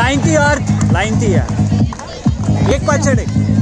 Line थी अर्थ line थी यार। एक पाचड़ एक